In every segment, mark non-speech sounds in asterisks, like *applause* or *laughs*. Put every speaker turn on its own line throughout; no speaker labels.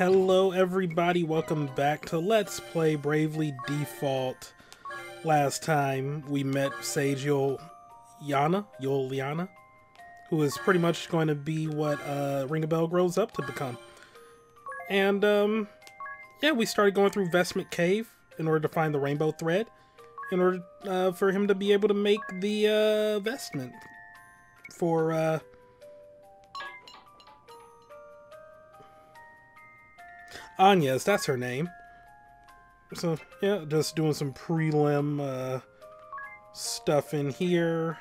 Hello everybody, welcome back to Let's Play Bravely Default. Last time we met Sage Yana, Yulyana, who is pretty much going to be what uh, Ringabel grows up to become. And um, yeah, we started going through Vestment Cave in order to find the rainbow thread, in order uh, for him to be able to make the uh, vestment for Agnès, that's her name. So, yeah, just doing some prelim uh, stuff in here.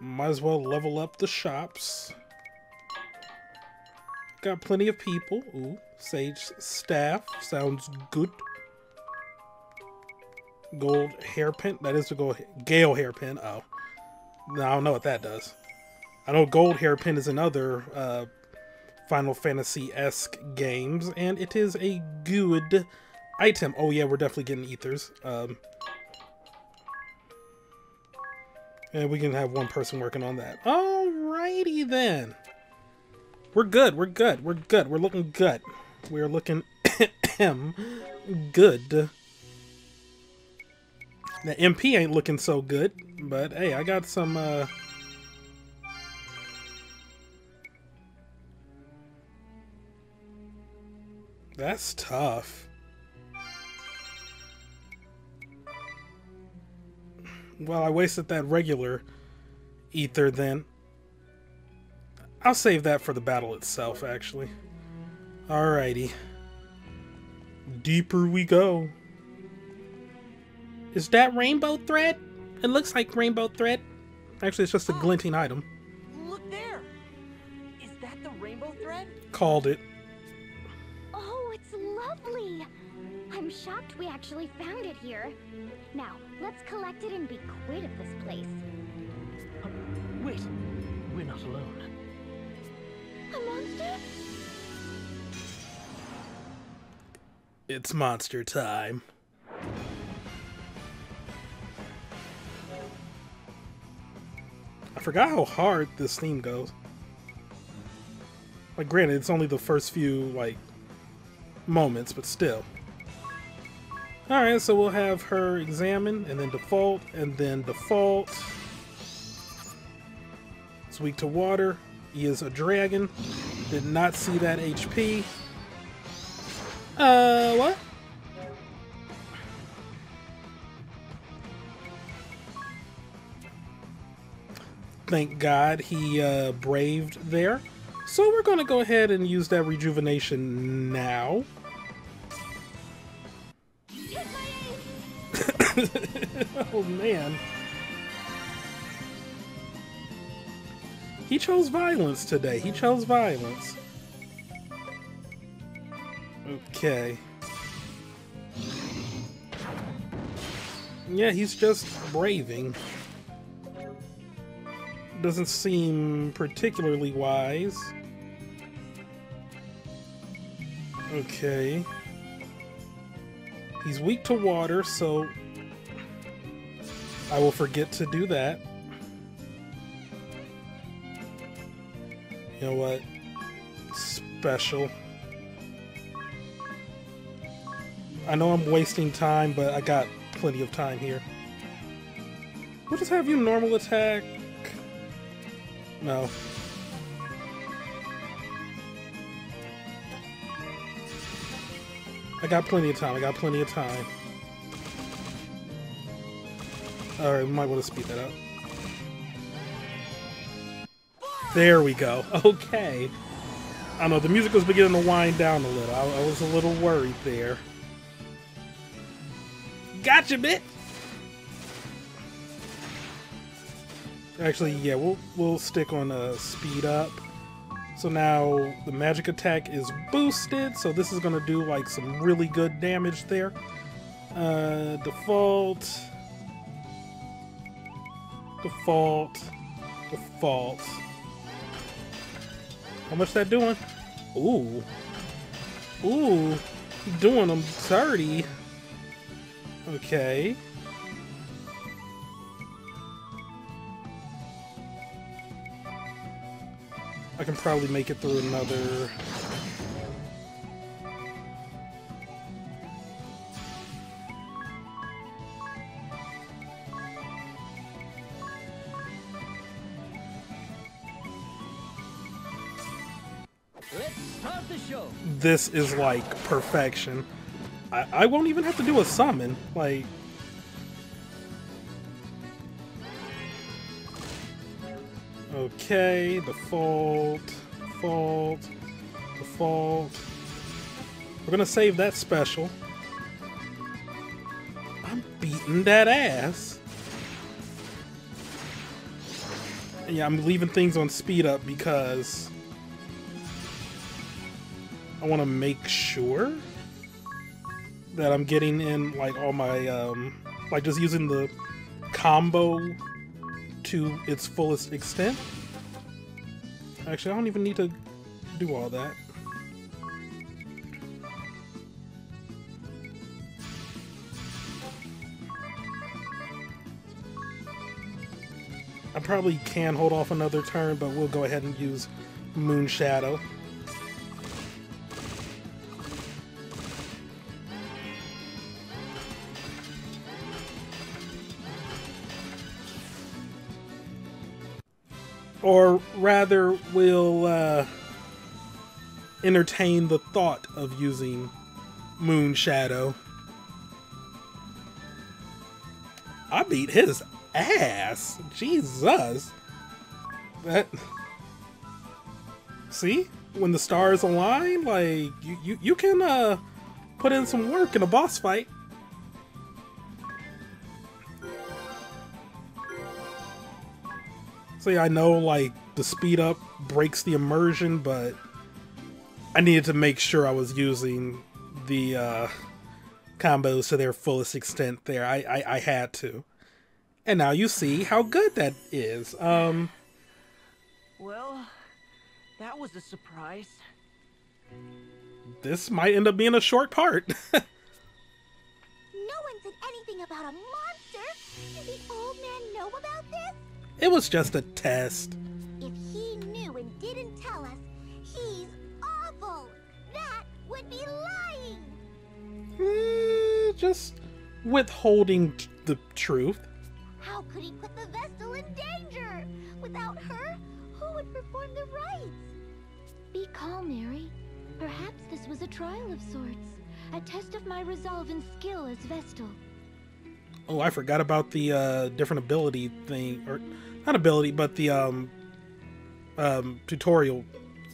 Might as well level up the shops. Got plenty of people. Ooh, Sage staff. Sounds good. Gold hairpin. That is the gold. Gale hairpin. Oh. I don't know what that does. I know gold hairpin is another uh, Final Fantasy-esque games, and it is a good item. Oh yeah, we're definitely getting ethers. Um, and we can have one person working on that. Alrighty then. We're good, we're good, we're good, we're looking good. We're looking *coughs* good. The MP ain't looking so good, but hey, I got some uh That's tough. Well, I wasted that regular ether then. I'll save that for the battle itself, actually. Alrighty. Deeper we go. Is that rainbow thread? It looks like rainbow thread. Actually, it's just a glinting item.
Look there! Is that the rainbow thread?
Called it.
It's lovely! I'm shocked we actually found it here. Now, let's collect it and be quit of this place.
Uh, wait, we're not alone.
A monster?
It's monster time. I forgot how hard this theme goes. Like, granted, it's only the first few, like, moments, but still. Alright, so we'll have her examine, and then default, and then default. It's weak to water. He is a dragon. Did not see that HP. Uh, what? Thank God he uh, braved there. So we're going to go ahead and use that rejuvenation now. *coughs* oh man. He chose violence today. He chose violence. Okay. Yeah, he's just braving. Doesn't seem particularly wise. Okay. He's weak to water, so I will forget to do that. You know what? Special. I know I'm wasting time, but I got plenty of time here. We'll just have you normal attack. No. I got plenty of time. I got plenty of time. Alright, we might want to speed that up. There we go. *laughs* Okay. I know, the music was beginning to wind down a little. I, I was a little worried there. Gotcha, bit! Actually, yeah, we'll, we'll stick on uh, speed up. So now the magic attack is boosted, so this is going to do like some really good damage there. Uh, default. Default. Default. How much that doing? Ooh. Ooh. Doing them 30. Okay. I can probably make it through another... This is like perfection. I, I won't even have to do a summon. Like, okay, default, default, default. We're gonna save that special. I'm beating that ass. Yeah, I'm leaving things on speed up because I want to make sure that I'm getting in like all my um like just using the combo to its fullest extent. Actually, I don't even need to do all that. I probably can hold off another turn, but we'll go ahead and use Moon Shadow. Or rather, we'll uh, entertain the thought of using Moon Shadow. I beat his ass. Jesus. That. *laughs* See? When the stars align, like, you, you, you can uh, put in some work in a boss fight. See, I know, like, the speed up breaks the immersion, but I needed to make sure I was using the uh, combos to their fullest extent there. I, I, I had to. And now you see how good that is. Um,
Well, that was a surprise.
this might end up being a short part. *laughs*
No one said anything about a monster. Did the old man know about this?
It was just a test.
If he knew and didn't tell us, he's awful. That would be lying.
Eh, just withholding t- the truth.
How could he put the Vestal in danger? Without her, who would perform the rites?
Be calm, Mary. Perhaps this was a trial of sorts. A test of my resolve and skill as Vestal.
Oh, I forgot about the uh, different ability thing, or not ability, but the um, um, tutorial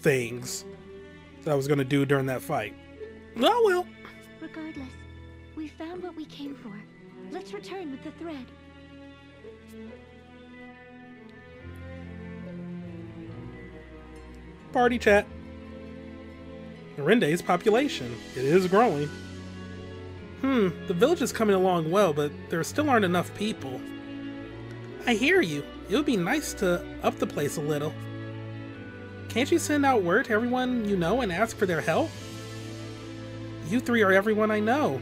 things that I was gonna do during that fight. Oh well.
Regardless, we found what we came for. Let's return with the thread.
Party chat. Rende's population. It is growing. Hmm, the village is coming along well, but there still aren't enough people. I hear you. It would be nice to up the place a little. Can't you send out word to everyone you know and ask for their help? You three are everyone I know.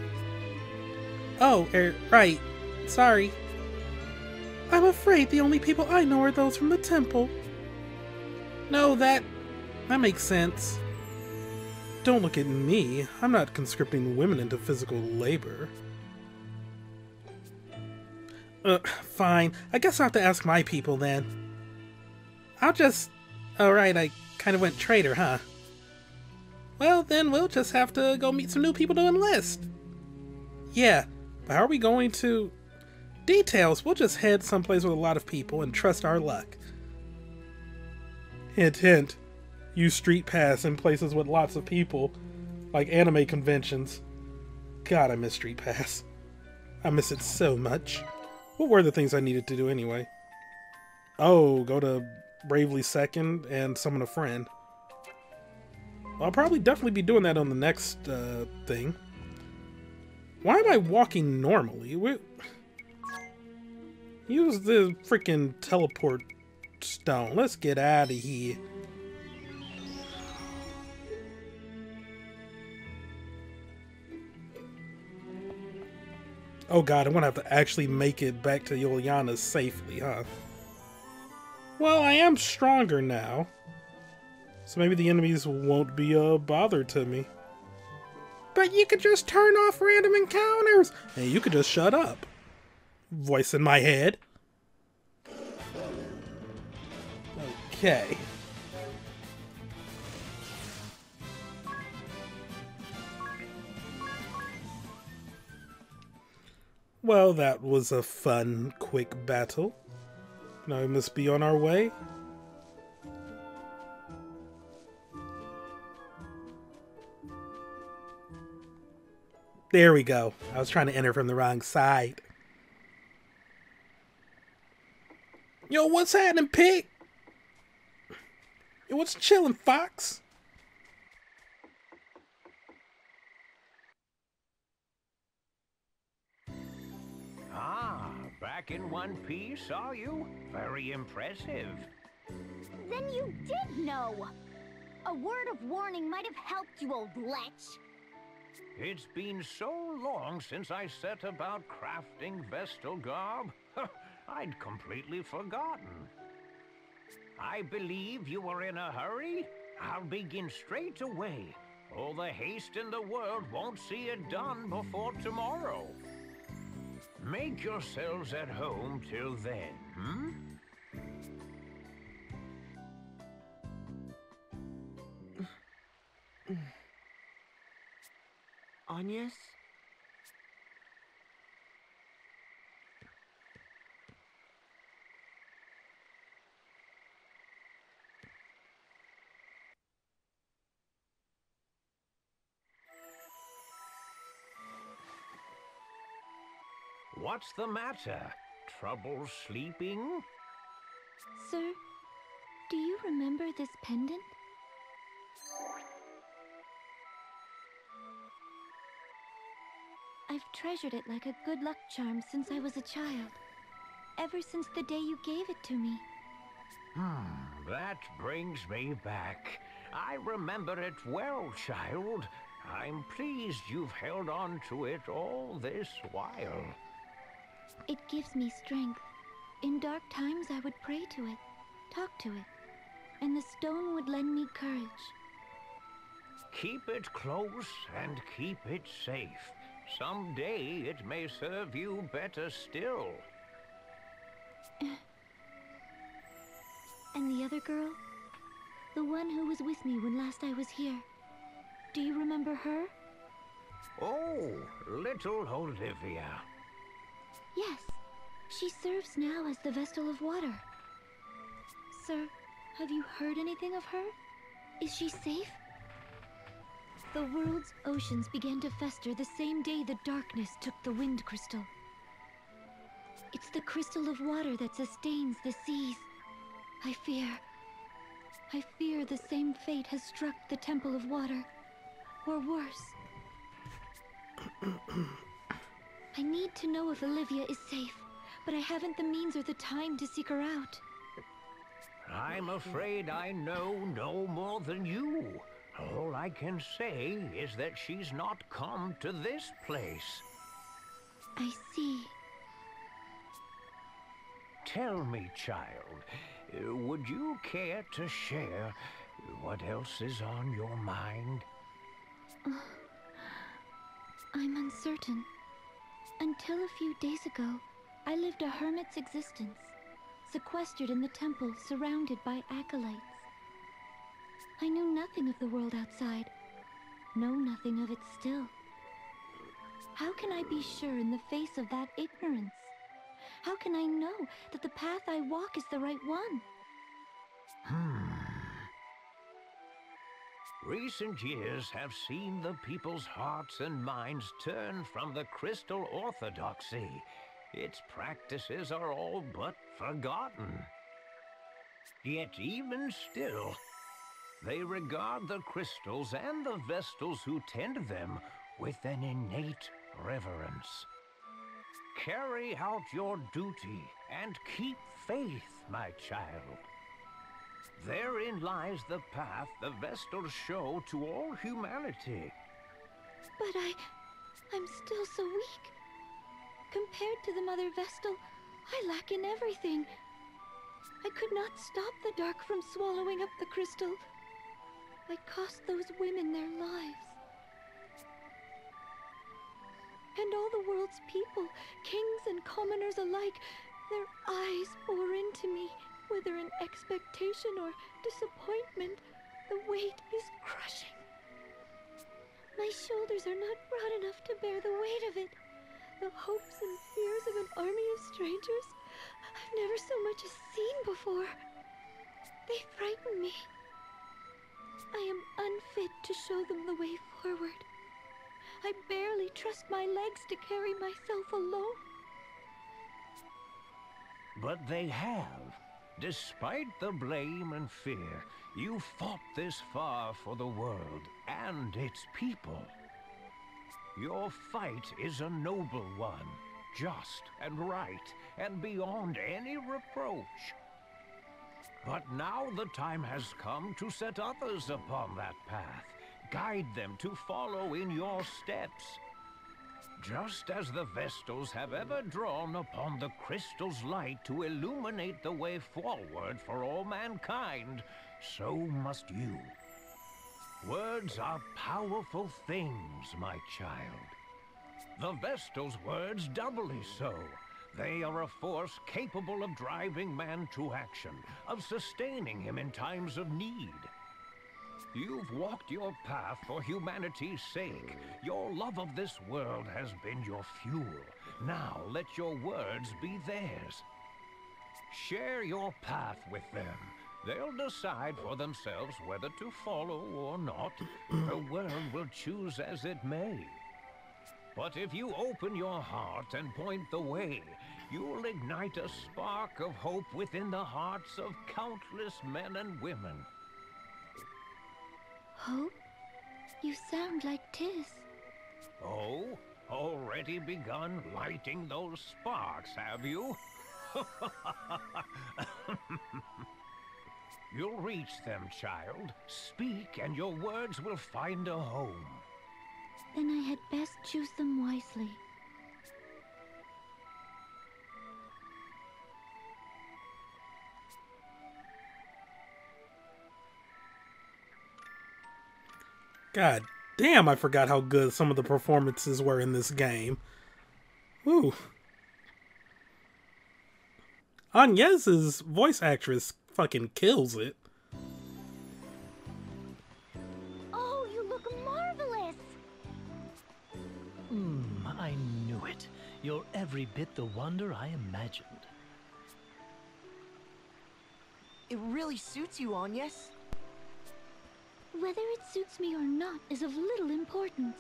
Oh, er, right. Sorry. I'm afraid the only people I know are those from the temple. No, that that makes sense. Don't look at me. I'm not conscripting women into physical labor. Uh, fine. I guess I'll have to ask my people then. I'll just. Alright, I kind of went traitor, huh? Well, then we'll just have to go meet some new people to enlist. Yeah, but how are we going to. Details, we'll just head someplace with a lot of people and trust our luck. Hint, hint. Use Street Pass in places with lots of people, like anime conventions. God, I miss Street Pass. I miss it so much. What were the things I needed to do anyway? Oh, go to Bravely Second and summon a friend. I'll probably definitely be doing that on the next uh, thing. Why am I walking normally? Use the freaking teleport stone. Let's get out of here. Oh god, I'm gonna have to actually make it back to Yulyana safely, huh? Well, I am stronger now. So maybe the enemies won't be uh, a bother to me. But you could just turn off random encounters! And you could just shut up. Voice in my head. Okay. Well, that was a fun, quick battle. Now we must be on our way. There we go. I was trying to enter from the wrong side. Yo, what's happening, pig? Yo, what's chilling, Fox?
Back in one piece, are you? Very impressive.
Then you did know! A word of warning might have helped you, old lech.
It's been so long since I set about crafting Vestal garb. *laughs* I'd completely forgotten. I believe you were in a hurry? I'll begin straight away. All the haste in the world won't see it done before tomorrow. Make yourselves at home till then, hmm? *sighs*
Agnes?
What's the matter? Trouble sleeping?
Sir, do you remember this pendant? I've treasured it like a good luck charm since I was a child. Ever since the day you gave it to me.
Hmm, that brings me back. I remember it well, child. I'm pleased you've held on to it all this while.
It gives me strength. In dark times, I would pray to it, talk to it, and the stone would lend me courage.
Keep it close and keep it safe. Someday it may serve you better still.
And the other girl? The one who was with me when last I was here. Do you remember her?
Oh, little Olivia.
Yes. She serves now as the Vestal of Water. Sir, have you heard anything of her? Is she safe? The world's oceans began to fester the same day the darkness took the Wind Crystal. It's the crystal of water that sustains the seas. I fear. I fear the same fate has struck the Temple of Water. Or worse. *clears throat* I need to know if Olivia is safe, but I haven't the means or the time to seek her out.
I'm afraid I know no more than you. All I can say is that she's not come to this place.
I see.
Tell me, child, would you care to share what else is on your mind?
Oh, I'm uncertain. Until a few days ago, I lived a hermit's existence, sequestered in the temple, surrounded by acolytes. I knew nothing of the world outside, know nothing of it still. How can I be sure in the face of that ignorance? How can I know that the path I walk is the right one?
Hmm. Recent years have seen the people's hearts and minds turn from the crystal orthodoxy. Its practices are all but forgotten. Yet even still, they regard the crystals and the vestals who tend them with an innate reverence. Carry out your duty and keep faith, my child. Therein lies the path the Vestals show to all humanity.
But I... I'm still so weak. Compared to the Mother Vestal, I lack in everything. I could not stop the dark from swallowing up the crystal. I cost those women their lives. And all the world's people, kings and commoners alike, their eyes bore into me, whether in expectation or disappointment. The weight is crushing. My shoulders are not broad enough to bear the weight of it. the hopes and fears of an army of strangers I've never so much as seen before. They frighten me. I am unfit to show them the way forward. I barely trust my legs to carry myself alone.
But they have. Despite the blame and fear, you fought this far for the world and its people. Your fight is a noble one, just and right, and beyond any reproach. But now the time has come to set others upon that path, guide them to follow in your steps. Just as the Vestals have ever drawn upon the crystal's light to illuminate the way forward for all mankind, so must you. Words are powerful things, my child. The Vestal's words doubly so. They are a force capable of driving man to action, of sustaining him in times of need. You've walked your path for humanity's sake. Your love of this world has been your fuel. Now let your words be theirs. Share your path with them. They'll decide for themselves whether to follow or not. the world will choose as it may. But if you open your heart and point the way, you'll ignite a spark of hope within the hearts of countless men and women.
Hope? You sound like Tiz.
Oh, already begun lighting those sparks, have you? *laughs* You'll reach them, child. Speak, and your words will find a home.
Then I had best choose them wisely.
God damn, I forgot how good some of the performances were in this game. Ooh. Agnes's voice actress fucking kills it.
Oh, you look marvelous!
Hmm, I knew it. You're every bit the wonder I imagined.
It really suits you, Agnes.
Whether it suits me or not is of little importance.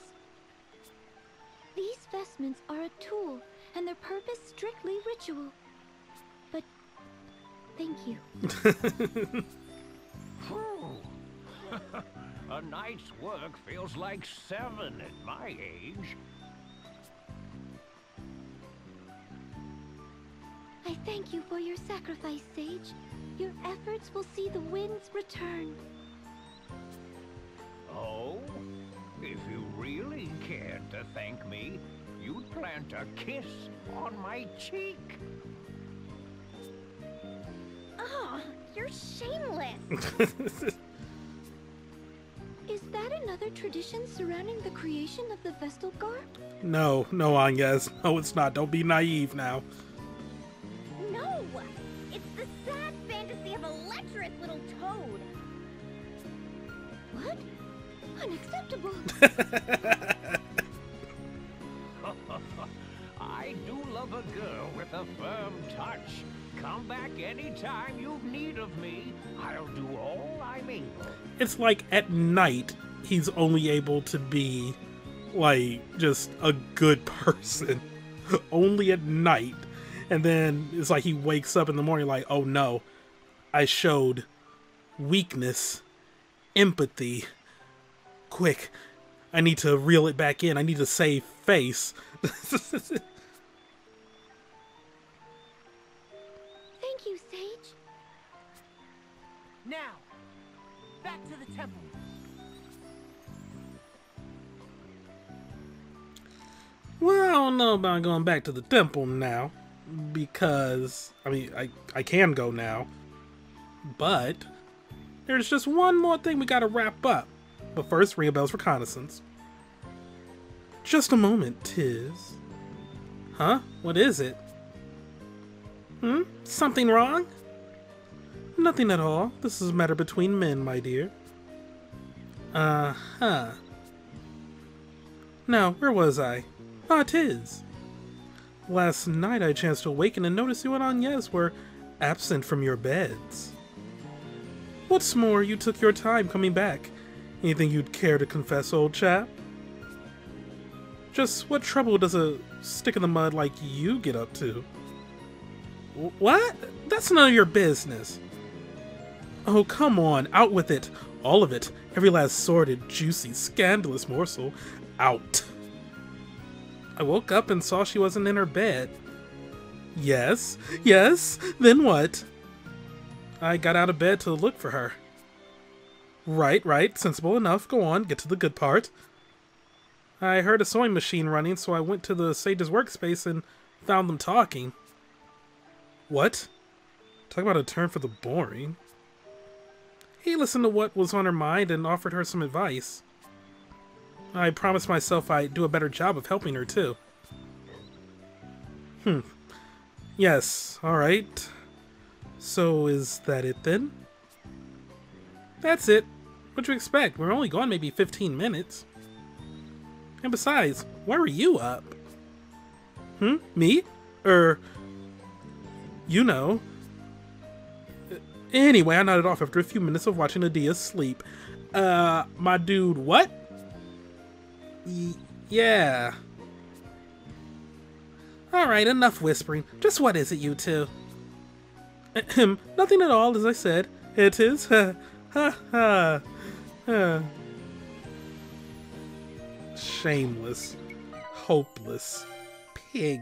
These vestments are a tool, and their purpose strictly ritual. But thank you. *laughs*
A night's work feels like seven at my age.
I thank you for your sacrifice, Sage. Your efforts will see the winds return.
Oh? If you really cared to thank me, you'd plant a kiss on my cheek.
Oh, you're shameless! *laughs*
Is that another tradition surrounding the creation of the Vestal Guard?
no, no, Agnes. No, it's not. Don't be naive now. *laughs*
I do love a girl with a firm touch. Come back anytime you've need of me. I'll do all I'm able.
It's like at night, he's only able to be like just a good person. *laughs* only at night. And then it's like he wakes up in the morning like, oh no, I showed weakness, empathy. Quick, I need to reel it back in. I need to save face.
Thank you, Sage.
Now, back to the temple.
Well, I don't know about going back to the temple now because I mean I I can go now, but there's just one more thing we gotta wrap up. But first, Ringabel's reconnaissance. Just a moment, Tiz. Huh? What is it? Hmm? Something wrong? Nothing at all. This is a matter between men, my dear. Uh huh. Now, where was I? Ah, Tiz. Last night I chanced to awaken and noticed you and Agnes were absent from your beds. What's more, you took your time coming back. Anything you'd care to confess, old chap? Just what trouble does a stick in the mud like you get up to? What? That's none of your business. Oh, come on, out with it. All of it. Every last sordid, juicy, scandalous morsel. Out. I woke up and saw she wasn't in her bed. Yes, yes, then what? I got out of bed to look for her. Right, right, sensible enough. Go on, get to the good part. I heard a sewing machine running, so I went to the sage's workspace and found them talking. What? Talk about a turn for the boring. He listened to what was on her mind and offered her some advice. I promised myself I'd do a better job of helping her, too. Hmm. Yes, alright. So is that it then? That's it. What'd you expect? We're only gone maybe 15 minutes. And besides, why were you up? Hmm? Me? Er. You know. Anyway, I nodded off after a few minutes of watching Edea sleep. Uh, my dude, what? Y- yeah. Alright, enough whispering. Just what is it, you two? Ahem, *clears throat* nothing at all, as I said. It is. *laughs* Ha ha ha. Ha. Shameless. Hopeless. Pig.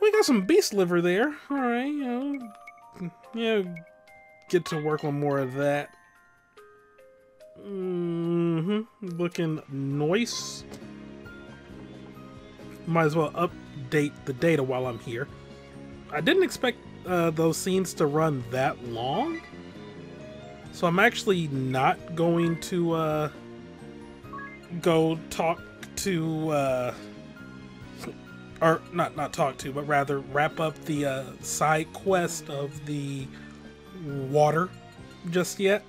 We got some beast liver there. Alright, you know. Yeah, get to work on more of that. Mm hmm Looking nice. Might as well update the data while I'm here. I didn't expect uh, those scenes to run that long. So I'm actually not going to uh, go talk to, uh, or not not talk to, but rather wrap up the uh, side quest of the water just yet.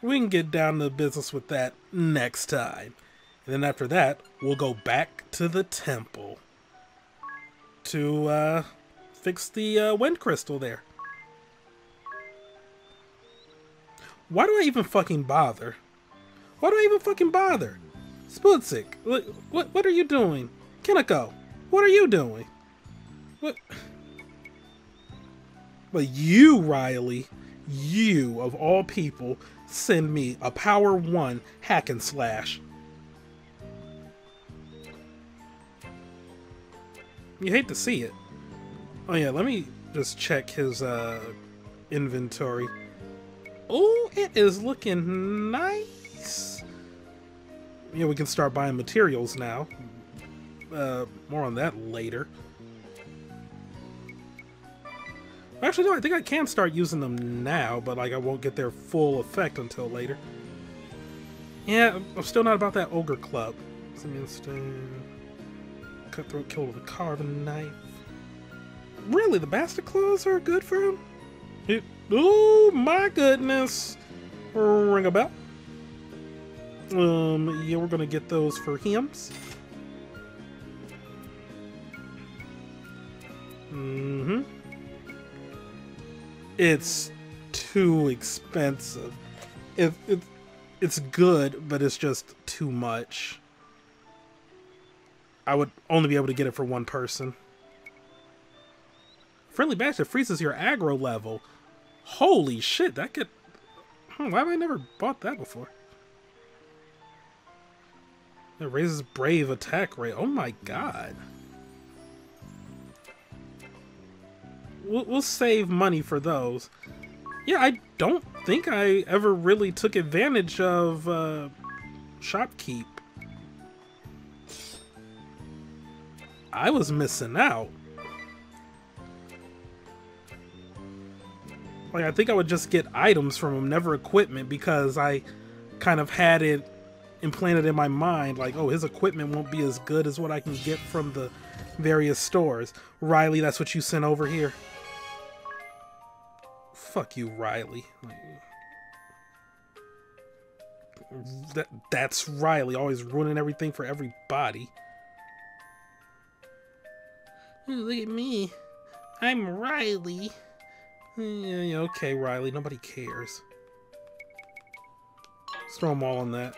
We can get down to business with that next time. And then after that, we'll go back to the temple to uh, fix the uh, wind crystal there. Why do I even fucking bother? Why do I even fucking bother? Sputzik, what, what, what are you doing? Kineko, what are you doing? What? But you, Riley, you of all people, send me a Power 1 hack and slash. You hate to see it. Oh yeah, let me just check his uh, inventory. Oh, it is looking nice. Yeah, we can start buying materials now. Uh, more on that later. Actually, no, I think I can start using them now, but like I won't get their full effect until later. Yeah, I'm still not about that ogre club. Cutthroat kill with a carving knife. Really, the bastard claws are good for him? It, oh my goodness! Ringabel. Um, yeah, we're gonna get those for hymns. Mm-hmm. It's too expensive. It, it it's good, but it's just too much. I would only be able to get it for one person. Friendly Bash that freezes your aggro level. Holy shit, that could... Hmm, why have I never bought that before? It raises brave attack rate. Oh my god. We'll, we'll save money for those. Yeah, I don't think I ever really took advantage of uh, Shopkeep. I was missing out. Like, I think I would just get items from him, never equipment, because I kind of had it implanted in my mind, like, oh, his equipment won't be as good as what I can get from the various stores. Riley, that's what you sent over here. Fuck you, Riley. That that's Riley, always ruining everything for everybody. Look at me. I'm Riley. Yeah, yeah, okay, Riley. Nobody cares. Let's throw them all on that.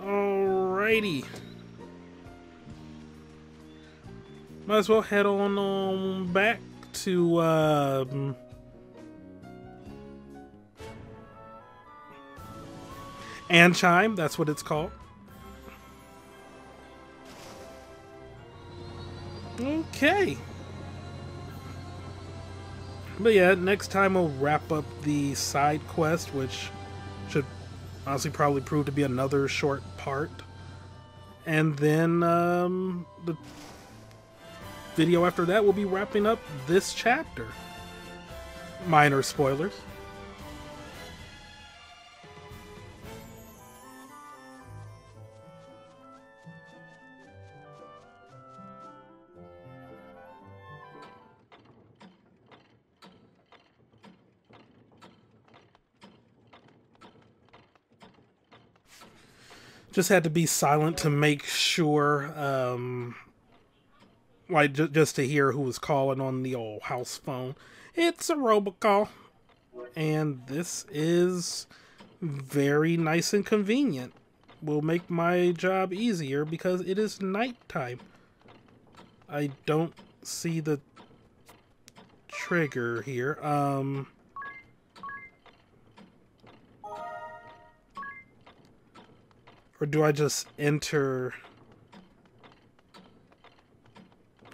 Alrighty. Might as well head on, on back to um, Ancheim, that's what it's called. Okay. But yeah, next time we'll wrap up the side quest, which should honestly probably prove to be another short part. And then um, the video after that will be wrapping up this chapter. Minor spoilers. Just had to be silent to make sure um like j- just to hear who was calling on the old house phone. It's a robocall and this is very nice and convenient. Will make my job easier because it is nighttime. I don't see the trigger here. Um Or do I just enter...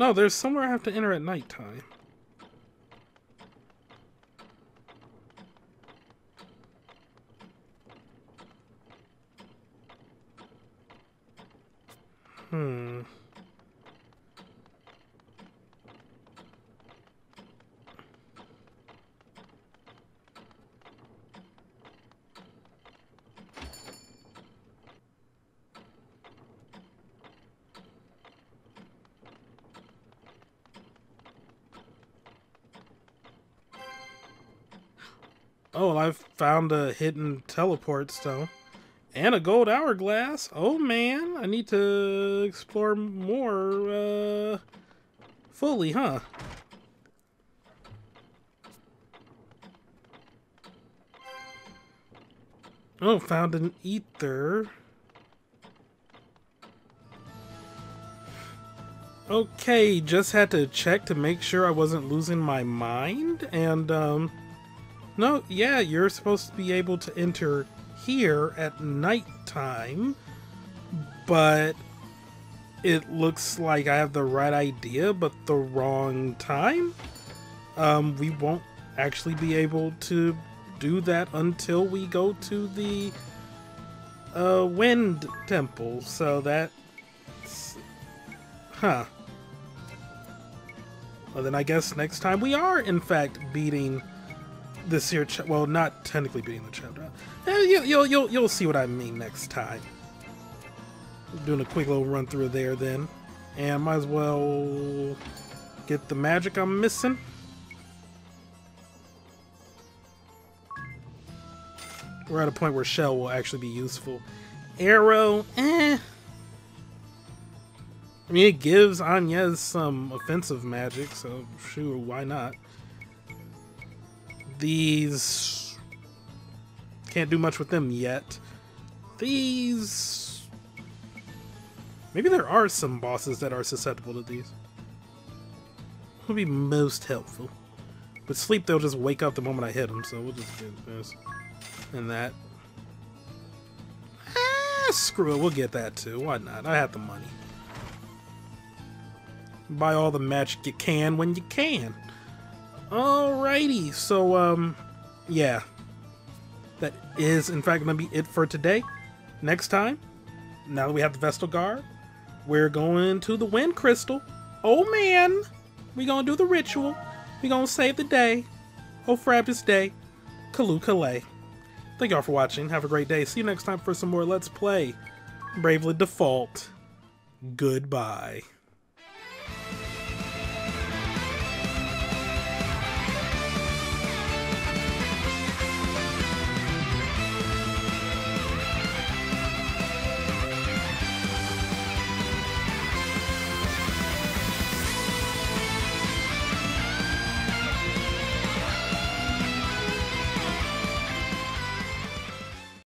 No, there's somewhere I have to enter at nighttime. Hmm. Oh, I've found a hidden teleport stone. And a gold hourglass. Oh man, I need to explore more uh, fully, huh? Oh, found an ether. Okay, just had to check to make sure I wasn't losing my mind. And, um, no, yeah, you're supposed to be able to enter here at nighttime, but it looks like I have the right idea, but the wrong time. Um, we won't actually be able to do that until we go to the uh, Wind Temple, so that, Huh. Well, then I guess next time we are, in fact, beating this. Cha- well, not technically beating the chapter. Eh, you, you'll you'll you'll see what I mean next time. Doing a quick little run through there, then, and might as well get the magic I'm missing. We're at a point where shell will actually be useful. Arrow, eh. I mean, it gives Agnès some offensive magic, so sure, why not? These can't do much with them yet. These maybe there are some bosses that are susceptible to these. Would be most helpful. But sleep, they'll just wake up the moment I hit them, so we'll just do this and that. Ah, screw it, we'll get that too. Why not? I have the money. Buy all the magic you can when you can. Alrighty, so um, yeah, that is in fact gonna be it for today. Next time, now that we have the Vestal Guard, we're going to the Wind Crystal. Oh man, We're gonna do the ritual. We're gonna save the day. Oh Frabjous Day, Callooh Callay. Thank y'all for watching. Have a great day. See you next time for some more Let's Play. Bravely Default. Goodbye.